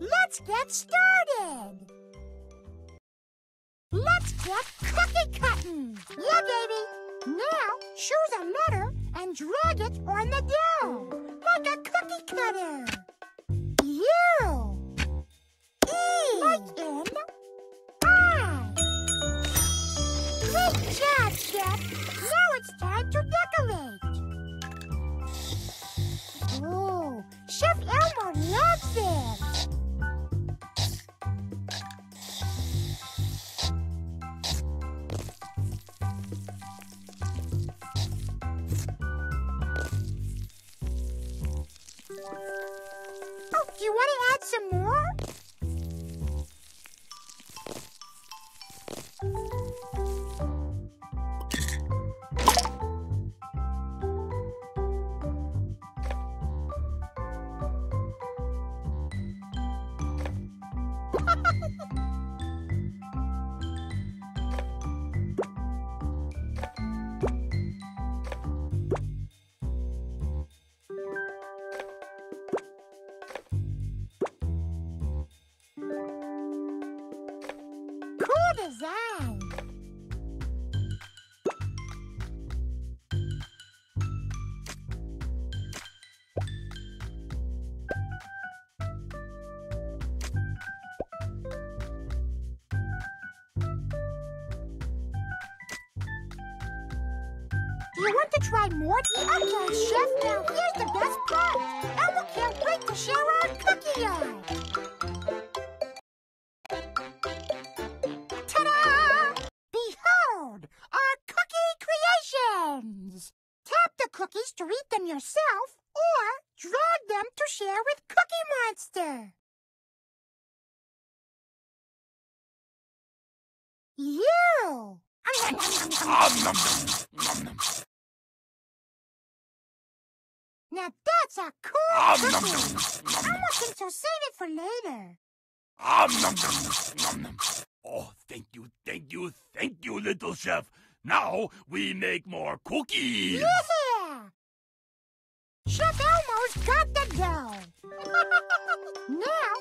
let's get started. Let's get cookie cutting. Yeah, baby. Now, choose a letter and drag it on the dough, like a cookie cutter. U. E. Like Oh, do you want to add some more? Design. Do you want to try more? Okay, Chef, now here's the best part. Elmo can't wait to share our cookie yard. The cookies to eat them yourself, or drag them to share with Cookie Monster. You! Now that's a cool cookie. Elmo thinks he'll save it for later. Oh, thank you, thank you, thank you, little chef. Now we make more cookies. Chef Elmo's got the dough. now,